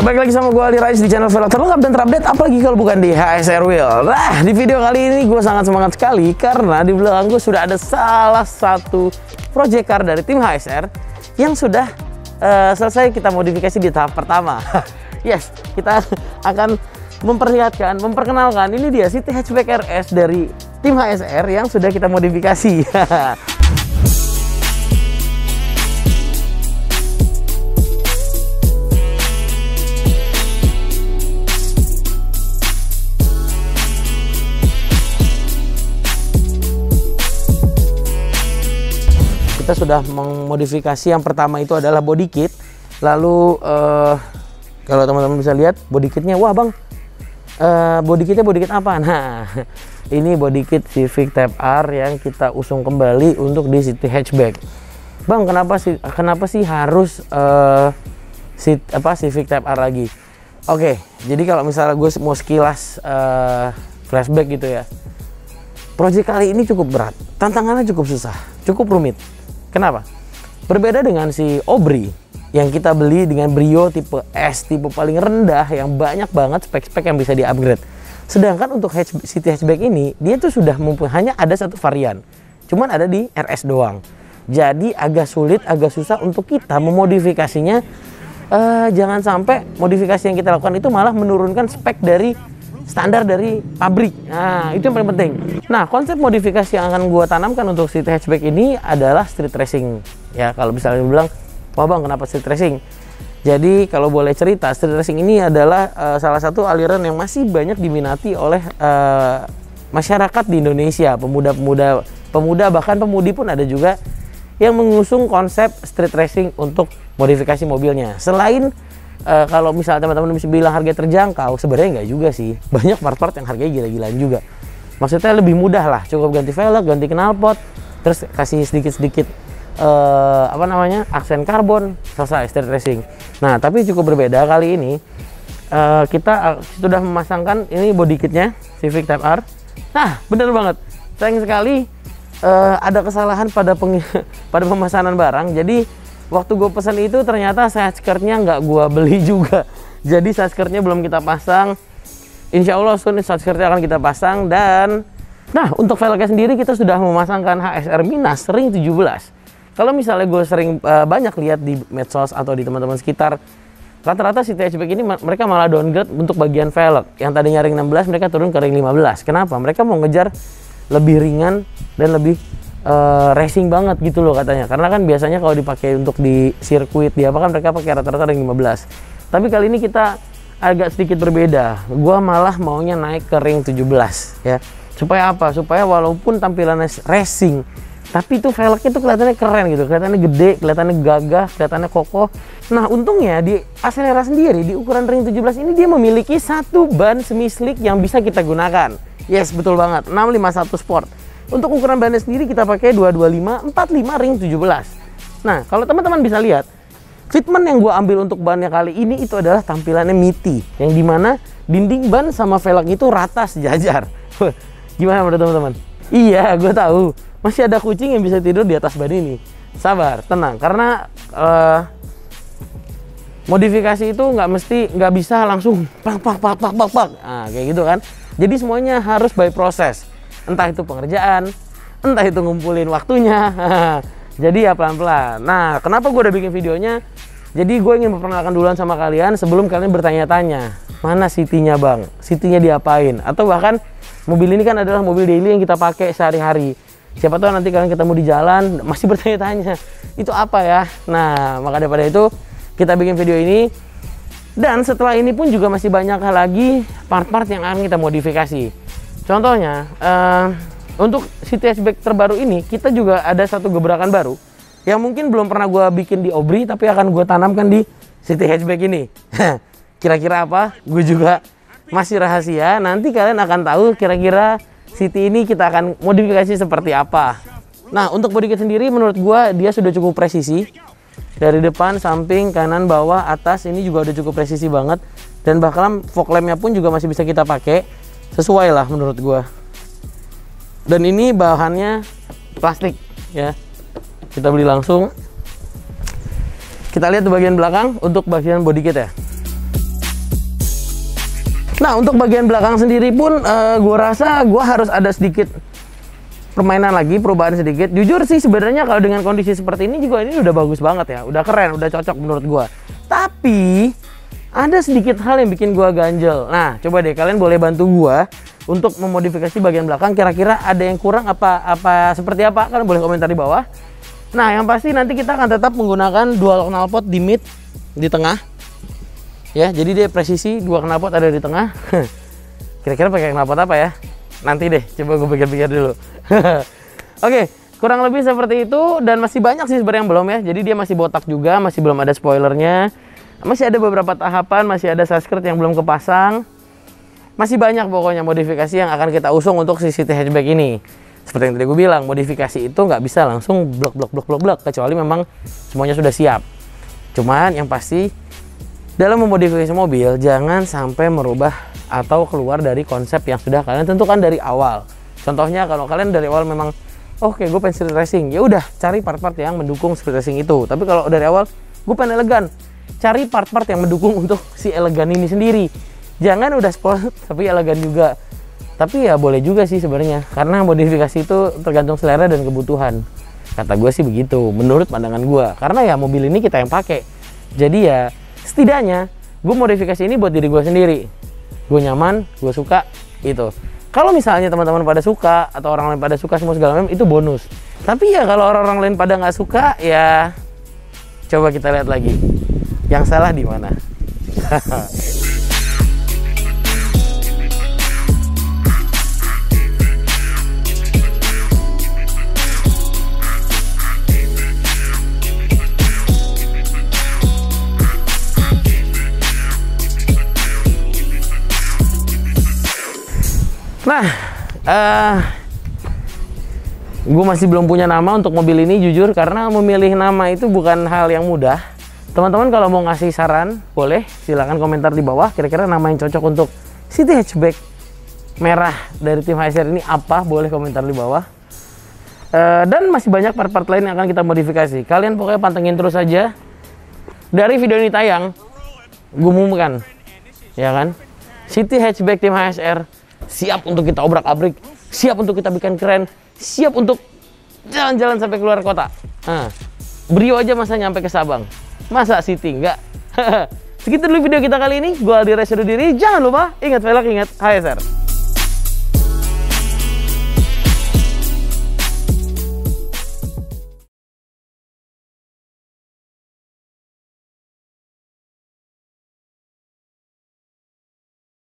Oke, balik lagi sama gue Ali Rais di channel Velg terlengkap dan terupdate apalagi kalau bukan di HSR Wheel. Nah, di video kali ini gue sangat semangat sekali karena di belakang gue sudah ada salah satu project car dari tim HSR yang sudah uh, selesai kita modifikasi di tahap pertama. yes, kita akan memperlihatkan, memperkenalkan ini dia City Hatchback RS dari tim HSR yang sudah kita modifikasi. kita sudah memodifikasi. Yang pertama itu adalah body kit. Lalu uh, kalau teman-teman bisa lihat body kitnya wah bang. Uh, body kitnya body kit apa? Nah ini body kit Civic Type R yang kita usung kembali untuk di City Hatchback. Bang kenapa sih kenapa sih harus uh, sit, apa Civic Type R lagi? Oke okay, jadi kalau misalnya gue mau sekilas uh, flashback gitu ya. Project kali ini cukup berat, tantangannya cukup susah, cukup rumit. Kenapa? Berbeda dengan si Obri yang kita beli dengan Brio tipe S, tipe paling rendah yang banyak banget spek-spek yang bisa di-upgrade. Sedangkan untuk hatch, City Hatchback ini, dia tuh sudah mempunyai hanya ada satu varian. Cuman ada di RS doang. Jadi agak sulit, agak susah untuk kita memodifikasinya. Uh, jangan sampai modifikasi yang kita lakukan itu malah menurunkan spek dari standar dari pabrik. Nah, itu yang paling penting. Nah, konsep modifikasi yang akan gue tanamkan untuk city hatchback ini adalah street racing. Ya, kalau misalnya bilang, wah bang, kenapa street racing? Jadi kalau boleh cerita, street racing ini adalah uh, salah satu aliran yang masih banyak diminati oleh uh, masyarakat di Indonesia, pemuda-pemuda, pemuda bahkan pemudi pun ada juga yang mengusung konsep street racing untuk modifikasi mobilnya. Selain uh, kalau misalnya teman-teman bisa bilang harga terjangkau, sebenarnya nggak juga sih. Banyak part-part yang harganya gila-gilaan juga. Maksudnya lebih mudah lah, cukup ganti velg, ganti knalpot, terus kasih sedikit-sedikit uh, apa namanya aksen karbon, selesai street racing. Nah, tapi cukup berbeda kali ini. Uh, kita sudah memasangkan ini body kitnya Civic Type R. Nah, bener banget. Sayang sekali uh, ada kesalahan pada pada pemesanan barang. Jadi waktu gue pesan itu ternyata side skirtnya nggak gue beli juga. Jadi side skirtnya belum kita pasang. Insya Allah soon side skirtnya akan kita pasang dan nah untuk velgnya sendiri kita sudah memasangkan HSR Minas ring 17 kalau misalnya gue sering uh, banyak lihat di medsos atau di teman-teman sekitar rata-rata si hatchback ini mereka malah downgrade untuk bagian velg. Yang tadinya ring 16 mereka turun ke ring 15 kenapa? Mereka mau ngejar lebih ringan dan lebih uh, racing banget gitu loh katanya. Karena kan biasanya kalau dipakai untuk di sirkuit dia apa kan mereka pakai rata-rata ring 15 tapi kali ini kita agak sedikit berbeda. Gua malah maunya naik ke ring 17 ya. Supaya apa? Supaya walaupun tampilannya racing tapi itu velgnya tuh kelihatannya keren gitu. Kelihatannya gede kelihatannya gagah kelihatannya kokoh. Nah untungnya di Acelera sendiri di ukuran ring 17 ini dia memiliki satu ban semi slick yang bisa kita gunakan. Yes betul banget. 651 Sport untuk ukuran bannya sendiri kita pakai 225 45 ring 17. Nah, kalau teman-teman bisa lihat, fitment yang gue ambil untuk bannya kali ini itu adalah tampilannya miti, yang di mana dinding ban sama velg itu rata sejajar. Gimana menurut teman-teman? Iya, gue tahu. Masih ada kucing yang bisa tidur di atas ban ini. Sabar, tenang, karena uh, modifikasi itu nggak mesti nggak bisa langsung pak pak pak pak pak pak. Nah, kayak gitu kan. Jadi semuanya harus by proses entah itu pengerjaan entah itu ngumpulin waktunya. Jadi ya pelan-pelan. Nah kenapa gue udah bikin videonya? Jadi gue ingin memperkenalkan duluan sama kalian sebelum kalian bertanya-tanya. Mana city-nya bang? City-nya diapain? Atau bahkan mobil ini kan adalah mobil daily yang kita pakai sehari-hari. Siapa tahu nanti kalian ketemu di jalan masih bertanya-tanya. Itu apa ya? Nah maka daripada itu kita bikin video ini. Dan setelah ini pun juga masih banyak lagi part-part yang akan kita modifikasi Contohnya, uh, untuk City Hatchback terbaru ini, kita juga ada satu gebrakan baru yang mungkin belum pernah gue bikin di Obri, tapi akan gue tanamkan di City Hatchback ini. kira-kira apa? Gue juga masih rahasia. Nanti kalian akan tahu kira-kira City ini kita akan modifikasi seperti apa. Nah, untuk body kit sendiri menurut gue dia sudah cukup presisi. Dari depan, samping, kanan, bawah, atas ini juga udah cukup presisi banget. Dan bahkan fog lampnya pun juga masih bisa kita pakai sesuai lah menurut gua. Dan ini bahannya plastik ya. Kita beli langsung. Kita lihat di bagian belakang untuk bagian body kit ya. Nah untuk bagian belakang sendiri pun uh, gue rasa gue harus ada sedikit permainan lagi, perubahan sedikit. Jujur sih sebenarnya kalau dengan kondisi seperti ini juga ini udah bagus banget ya, udah keren, udah cocok menurut gue. Tapi ada sedikit hal yang bikin gue ganjel. Nah coba deh kalian boleh bantu gue untuk memodifikasi bagian belakang. Kira-kira ada yang kurang apa apa seperti apa? Kalian boleh komentar di bawah. Nah yang pasti nanti kita akan tetap menggunakan dual knalpot di mid di tengah ya jadi dia presisi dua knalpot ada di tengah kira-kira pakai knalpot apa ya nanti deh coba gue pikir-pikir dulu oke kurang lebih seperti itu dan masih banyak sih sebenarnya yang belum ya jadi dia masih botak juga masih belum ada spoilernya masih ada beberapa tahapan masih ada saskert yang belum kepasang. Masih banyak pokoknya modifikasi yang akan kita usung untuk CCT hatchback ini. Seperti yang tadi gue bilang modifikasi itu nggak bisa langsung blok blok blok blok blok kecuali memang semuanya sudah siap. Cuman yang pasti dalam memodifikasi mobil jangan sampai merubah atau keluar dari konsep yang sudah kalian tentukan dari awal. Contohnya kalau kalian dari awal memang oke okay, gue pengen street racing, ya udah cari part-part yang mendukung street racing itu. Tapi kalau dari awal gue pengen elegan, cari part-part yang mendukung untuk si elegan ini sendiri. Jangan udah sport tapi elegan juga. Tapi ya boleh juga sih sebenarnya karena modifikasi itu tergantung selera dan kebutuhan. Kata gue sih begitu, menurut pandangan gue. Karena ya mobil ini kita yang pakai. Jadi ya setidaknya gue modifikasi ini buat diri gue sendiri gue nyaman gue suka itu kalau misalnya teman-teman pada suka atau orang lain pada suka semua segala macam itu bonus tapi ya kalau orang-orang lain pada nggak suka ya coba kita lihat lagi yang salah di mana Nah, uh, eh, gue masih belum punya nama untuk mobil ini jujur karena memilih nama itu bukan hal yang mudah. Teman-teman kalau mau ngasih saran, boleh silahkan komentar di bawah. Kira-kira nama yang cocok untuk City Hatchback merah dari tim HSR ini apa? Boleh komentar di bawah. Uh, dan masih banyak part-part lain yang akan kita modifikasi. Kalian pokoknya pantengin terus saja. Dari video ini tayang, gue umumkan, ya kan? City Hatchback tim HSR siap untuk kita obrak-abrik, siap untuk kita bikin keren, siap untuk jalan-jalan sampai keluar kota. Nah, Brio aja masa nyampe ke Sabang. Masa City enggak? Segitu dulu video kita kali ini. Gua Aldi Rasyadu diri. Jangan lupa ingat velg, ingat HSR.